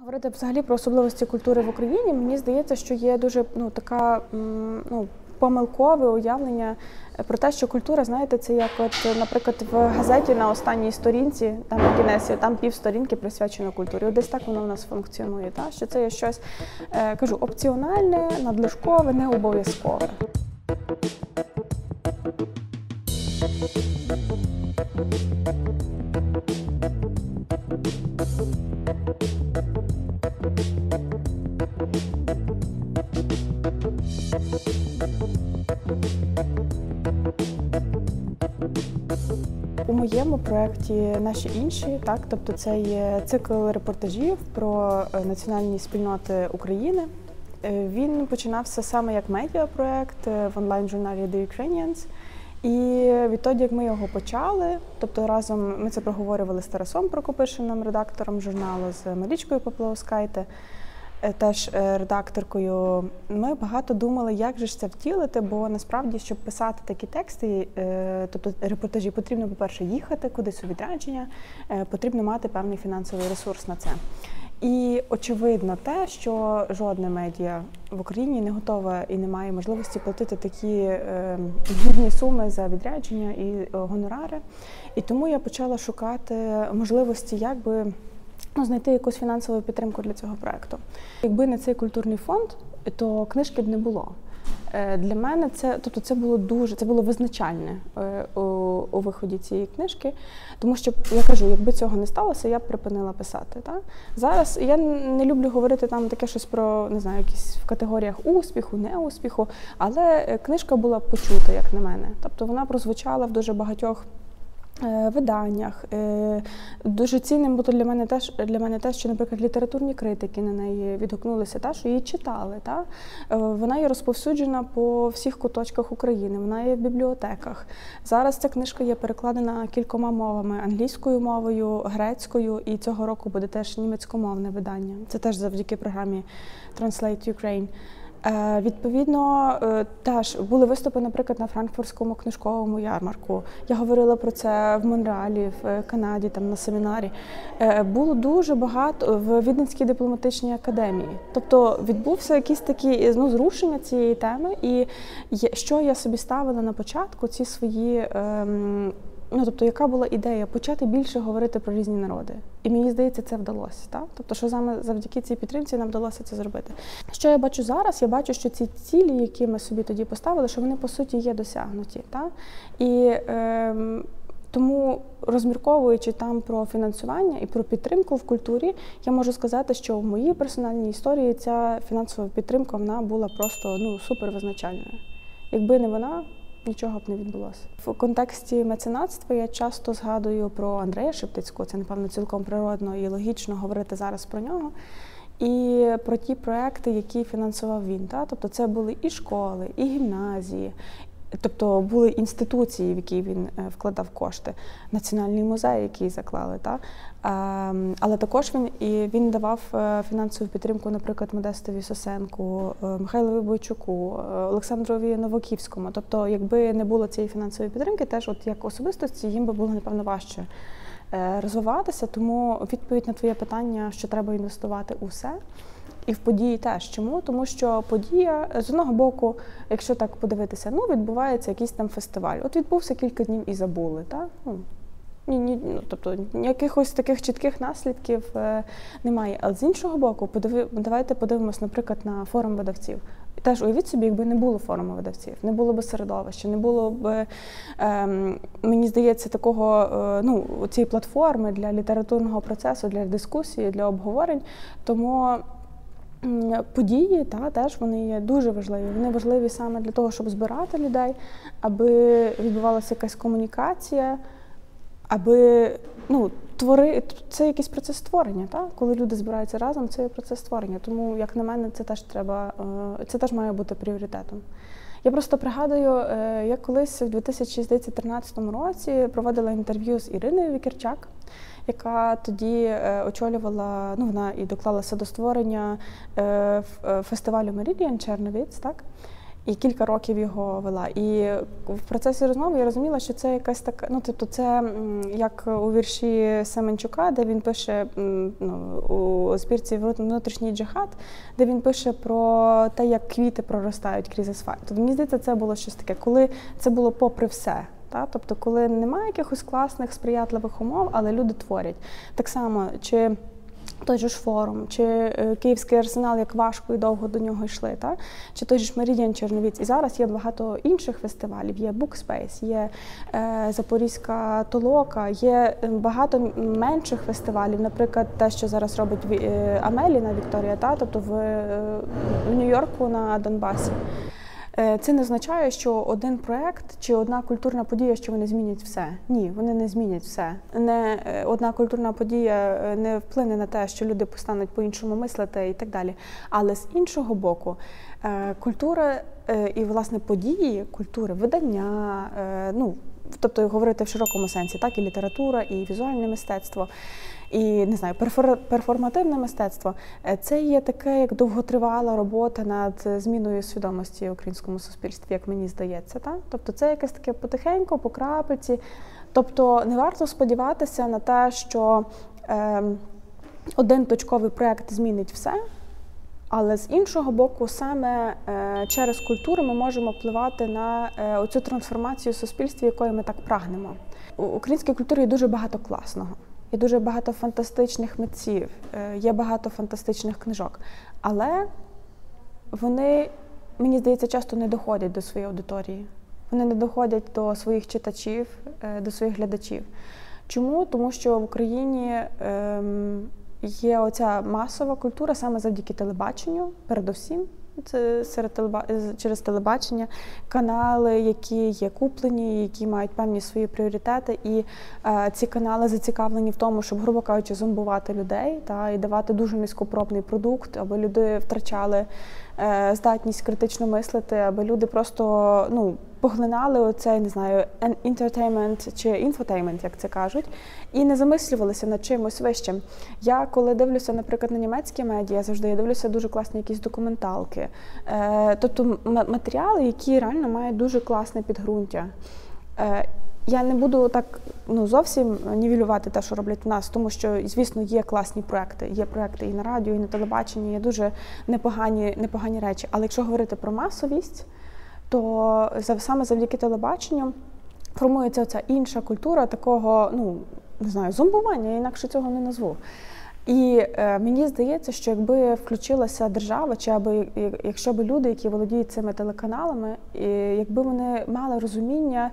Говорити взагалі про особливості культури в Україні, мені здається, що є дуже ну така ну помилкове уявлення про те, що культура, знаєте, це як, от, наприклад, в газеті на останній сторінці, там в Кінесі, там пів сторінки присвячено культурі. От Десь так воно у нас функціонує. Та? Що це є щось е, кажу, опціональне, надлишкове, не обов'язкове. У моєму проєкті наші інші, так тобто це є цикл репортажів про е, національні спільноти України. Е, він починався саме як медіапроект е, в онлайн-журналі The Ukrainians. І відтоді, як ми його почали, тобто разом ми це проговорювали з Тарасом Прокопишином, редактором журналу, з Марічкою Поплавскайте, Е, теж е, редакторкою, ми багато думали, як же ж це втілити, бо насправді, щоб писати такі тексти, е, тобто репортажі, потрібно, по-перше, їхати кудись у відрядження, потрібно мати певний фінансовий ресурс на це. І очевидно те, що жодне медіа в Україні не готове і не має можливості платити такі гідні суми за відрядження і гонорари. І тому я почала шукати можливості, як би ну, знайти якусь фінансову підтримку для цього проекту. Якби не цей культурний фонд, то книжки б не було. Е, для мене це, тобто, це було дуже це було визначальне е, у, у виході цієї книжки, тому що я кажу, якби цього не сталося, я б припинила писати. Так? Зараз я не люблю говорити там таке щось про не знаю, якісь в категоріях успіху, неуспіху, але е, книжка була почута, як на мене. Тобто вона прозвучала в дуже багатьох. Е, виданнях. Е, дуже цінним було для мене теж для мене те, що, наприклад, літературні критики на неї відгукнулися, та, що її читали. Та. Е, вона є розповсюджена по всіх куточках України, вона є в бібліотеках. Зараз ця книжка є перекладена кількома мовами англійською мовою, грецькою, і цього року буде теж німецькомовне видання. Це теж завдяки програмі Translate Ukraine. Е, відповідно, е, теж були виступи, наприклад, на франкфуртському книжковому ярмарку. Я говорила про це в Монреалі, в Канаді, там на семінарі. Е, було дуже багато в Віденській дипломатичній академії. Тобто відбувся якийсь такий ну, зрушення цієї теми, і що я собі ставила на початку, ці свої. Ем, Ну, тобто, яка була ідея почати більше говорити про різні народи, і мені здається, це вдалося. Так? Тобто, що саме завдяки цій підтримці нам вдалося це зробити. Що я бачу зараз? Я бачу, що ці цілі, які ми собі тоді поставили, що вони по суті є досягнуті. Так? І е, тому, розмірковуючи там про фінансування і про підтримку в культурі, я можу сказати, що в моїй персональній історії ця фінансова підтримка вона була просто ну супер. Якби не вона нічого б не відбулося. В контексті меценатства я часто згадую про Андрея Шептицького, це, напевно, цілком природно і логічно говорити зараз про нього. І про ті проекти, які фінансував він. Та? Тобто це були і школи, і гімназії, Тобто були інституції, в які він е, вкладав кошти, національний музей, який заклали, та але також він і він давав е, фінансову підтримку, наприклад, Модестові Сосенку, е, Михайлові Бойчуку, Олександрові Новоківському. Тобто, якби не було цієї фінансової підтримки, теж от як особистості їм би було напевно важче розвиватися. Тому відповідь на твоє питання, що треба інвестувати у все. І в події теж чому? Тому що подія з одного боку, якщо так подивитися, ну відбувається якийсь там фестиваль. От відбувся кілька днів і забули. так? Ну, ні, ні, ну, тобто якихось таких чітких наслідків е, немає. Але з іншого боку, подиви, давайте подивимось, наприклад, на форум видавців. Теж уявіть собі, якби не було форуму видавців, не було б середовища, не було б, е, мені здається, такого е, ну, цієї платформи для літературного процесу, для дискусії, для обговорень. Тому. Події та теж вони є дуже важливі. Вони важливі саме для того, щоб збирати людей, аби відбувалася якась комунікація, аби ну, твори це якийсь процес створення. Та? Коли люди збираються разом, це є процес створення. Тому, як на мене, це теж треба, е, це теж має бути пріоритетом. Я просто пригадую, е, я колись в 2013 році проводила інтерв'ю з Іриною Вікерчак яка тоді е, очолювала, ну вона і доклалася до створення е, фестивалю Meridian Черновіць, так? І кілька років його вела. І в процесі розмови я розуміла, що це якась така, ну тобто, це як у вірші Семенчука, де він пише ну, у збірці внутрішній джихад, де він пише про те, як квіти проростають крізь асфальт. Тобто, мені здається, це було щось таке, коли це було попри все. Та? Тобто, коли немає якихось класних сприятливих умов, але люди творять. Так само, чи той же ж форум, чи е, Київський арсенал, як важко і довго до нього йшли, та? чи той же ж Meridian Czernowitz. І зараз є багато інших фестивалів, є Book Space, є е, Запорізька толока, є багато менших фестивалів, наприклад, те, що зараз робить е, Амеліна Вікторія, та? тобто в, е, в Нью-Йорку на Донбасі. Е, це не означає, що один проект чи одна культурна подія, що вони змінять все. Ні, вони не змінять все. Не е, одна культурна подія е, не вплине на те, що люди постануть по-іншому мислити і так далі. Але з іншого боку, культура і власне події, культури, видання, ну тобто говорити в широкому сенсі, так і література, і візуальне мистецтво і не знаю, перформативне мистецтво е, це є таке, як довготривала робота над зміною свідомості в українському суспільстві, як мені здається. Так? Тобто це якесь таке потихеньку, по крапельці. Тобто не варто сподіватися на те, що е, один точковий проєкт змінить все. Але з іншого боку, саме е, через культуру ми можемо впливати на е, оцю трансформацію суспільства, якої ми так прагнемо. У українській культурі дуже багато класного. Є дуже багато фантастичних митців, е, є багато фантастичних книжок. Але вони, мені здається, часто не доходять до своєї аудиторії. Вони не доходять до своїх читачів, е, до своїх глядачів. Чому? Тому що в Україні ем, є оця масова культура саме завдяки телебаченню, передусім. Це серед телеба... через телебачення, канали, які є куплені, які мають певні свої пріоритети, і е, ці канали зацікавлені в тому, щоб, грубо кажучи, зомбувати людей та і давати дуже низькопробний продукт, аби люди втрачали здатність критично мислити, аби люди просто ну, поглинали оцей, не знаю, entertainment чи інфотеймент, як це кажуть, і не замислювалися над чимось вищим. Я коли дивлюся, наприклад, на німецькі медіа, завжди я дивлюся дуже класні якісь документалки, е, тобто матеріали, які реально мають дуже класне підґрунтя. Я не буду так ну зовсім нівелювати те, що роблять в нас, тому що, звісно, є класні проекти. Є проекти і на радіо, і на телебаченні, є дуже непогані непогані речі. Але якщо говорити про масовість, то саме завдяки телебаченню формується ця інша культура такого, ну не знаю, зомбування, я інакше цього не назву. І е, мені здається, що якби включилася держава, чи аби якщо б люди, які володіють цими телеканалами, і якби вони мали розуміння.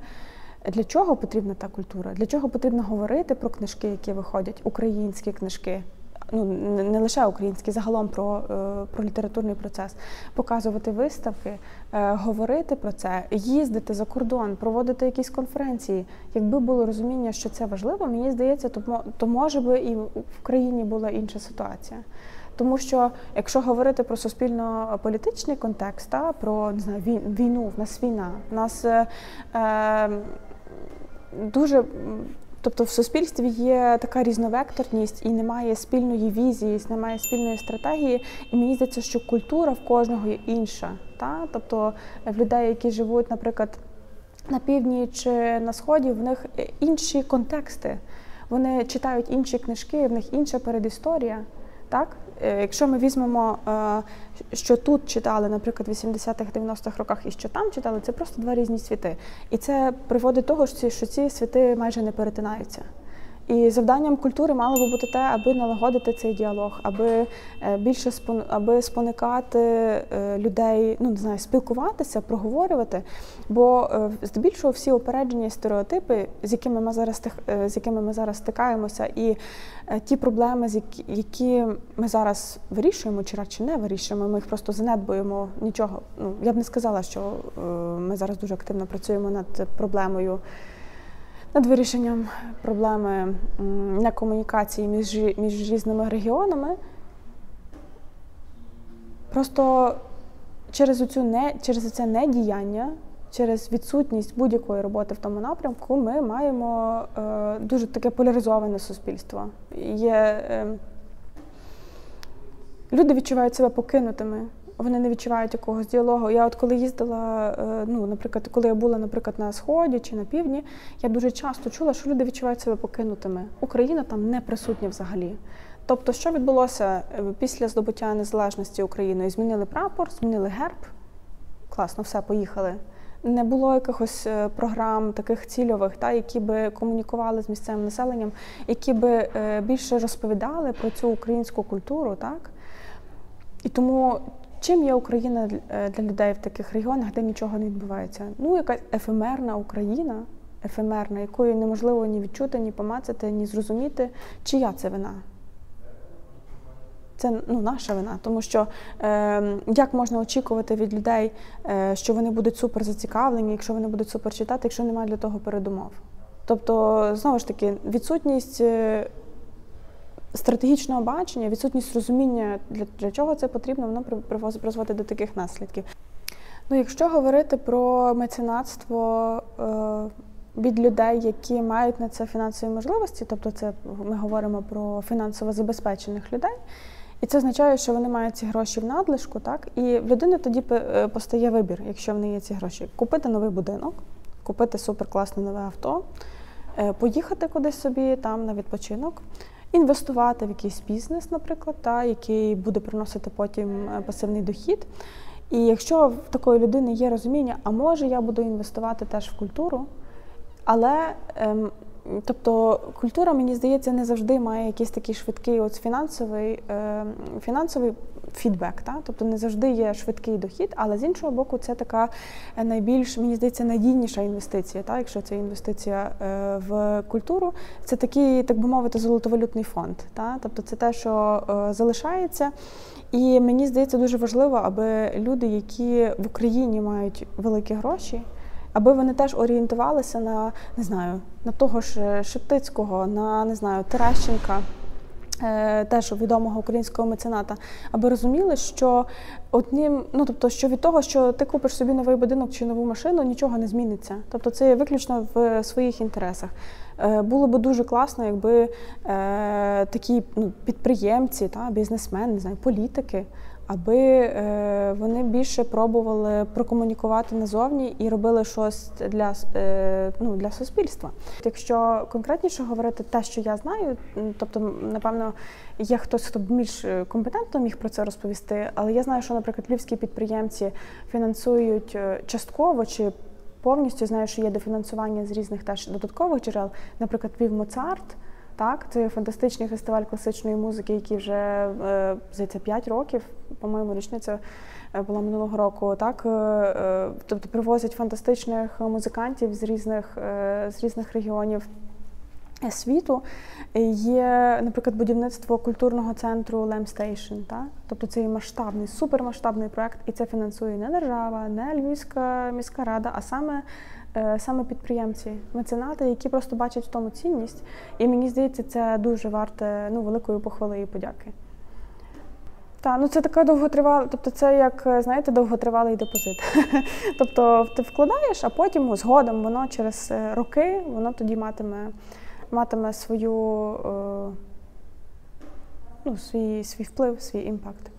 Для чого потрібна та культура? Для чого потрібно говорити про книжки, які виходять, українські книжки? Ну не лише українські, загалом про е, про літературний процес, показувати виставки, е, говорити про це, їздити за кордон, проводити якісь конференції. Якби було розуміння, що це важливо, мені здається, то то може би і в країні була інша ситуація. Тому що якщо говорити про суспільно-політичний контекст, та, про не знаю, війну, в нас війна, в нас е, е дуже. Тобто в суспільстві є така різновекторність і немає спільної візії, немає спільної стратегії. І мені здається, що культура в кожного є інша. Та? Тобто в людей, які живуть, наприклад, на півдні чи на сході, в них інші контексти. Вони читають інші книжки, в них інша передісторія. Так? Е, якщо ми візьмемо, е, що тут читали, наприклад, в 80-х, 90-х роках і що там читали, це просто два різні світи. І це приводить до того, що ці світи майже не перетинаються. І завданням культури мало би бути те, аби налагодити цей діалог, аби е, більше спон... аби споникати е, людей, ну не знаю, спілкуватися, проговорювати. Бо е, здебільшого всі упередження і стереотипи, з якими ми зараз з якими ми зараз стикаємося, і ті проблеми, які ми зараз вирішуємо, чи радше не вирішуємо, ми їх просто занедбуємо нічого. Ну я б не сказала, що ми зараз дуже активно працюємо над проблемою над вирішенням проблеми некомунікації між між різними регіонами. Просто через оцю не через це недіяння, через відсутність будь-якої роботи в тому напрямку, ми маємо е, дуже таке поляризоване суспільство. Є, е, Люди відчувають себе покинутими. Вони не відчувають якогось діалогу. Я от коли їздила, е, ну, наприклад, коли я була, наприклад, на сході чи на півдні, я дуже часто чула, що люди відчувають себе покинутими. Україна там не присутня взагалі. Тобто, що відбулося е, після здобуття незалежності Україною? Змінили прапор, змінили герб. Класно, все, поїхали. Не було якихось е, програм таких цільових, та, які би комунікували з місцевим населенням, які би більше розповідали про цю українську культуру, так? І тому чим є Україна е, для людей в таких регіонах, де нічого не відбувається? Ну, якась ефемерна Україна, ефемерна, якою неможливо ні відчути, ні помацати, ні зрозуміти, чия це вина. Це ну, наша вина, тому що е, як можна очікувати від людей, е, що вони будуть супер зацікавлені, якщо вони будуть супер читати, якщо немає для того передумов. Тобто, знову ж таки, відсутність е, стратегічного бачення, відсутність розуміння, для, для чого це потрібно, воно призводить до таких наслідків. Ну, Якщо говорити про меценатство е, від людей, які мають на це фінансові можливості, тобто це ми говоримо про фінансово забезпечених людей, і це означає, що вони мають ці гроші в надлишку, так? І в людини тоді е, постає вибір, якщо в неї є ці гроші, купити новий будинок, купити суперкласне нове авто, е, поїхати кудись собі там на відпочинок інвестувати в якийсь бізнес, наприклад, та, який буде приносити потім е, пасивний дохід. І якщо в такої людини є розуміння, а може я буду інвестувати теж в культуру, але ем, тобто культура, мені здається, не завжди має якийсь такий швидкий от фінансовий ем, фінансовий фідбек. Та? Тобто не завжди є швидкий дохід, але з іншого боку, це така найбільш, мені здається, надійніша інвестиція. Та? Якщо це інвестиція е, в культуру, це такий, так би мовити, золотовалютний фонд. Та? Тобто це те, що е, залишається. І мені здається, дуже важливо, аби люди, які в Україні мають великі гроші, аби вони теж орієнтувалися на не знаю, на того ж Шептицького, на не знаю, Терещенка. Е, теж відомого українського мецената, аби розуміли, що одним, ну тобто, що від того, що ти купиш собі новий будинок чи нову машину, нічого не зміниться. Тобто, це виключно в своїх інтересах. Е, було би дуже класно, якби е, такі ну, підприємці, та бізнесмени, не знаю, політики аби е, вони більше пробували прокомунікувати назовні і робили щось для е, ну, для суспільства. Якщо конкретніше говорити те, що я знаю, тобто, напевно, є хтось, хто більш компетентно міг про це розповісти, але я знаю, що, наприклад, львівські підприємці фінансують е, частково чи повністю знаю, що є дофінансування з різних теж додаткових джерел, наприклад, LvivMozArt. Так, це фантастичний фестиваль класичної музики, який вже е, здається 5 років, по-моєму, річниця е, була минулого року. Так, е, тобто привозять фантастичних музикантів з різних з різних регіонів світу. Є, наприклад, будівництво культурного центру Lem Station. Тобто це є масштабний, супермасштабний проект, і це фінансує не держава, не Львівська міська рада, а саме саме підприємці, меценати, які просто бачать в тому цінність. І мені здається, це дуже варте ну, великої похвали і подяки. Так, ну це така довготривала, тобто це як, знаєте, довготривалий депозит. тобто ти вкладаєш, а потім згодом воно через е, роки воно тоді матиме матиме свою, е, ну, свій, свій вплив, свій імпакт.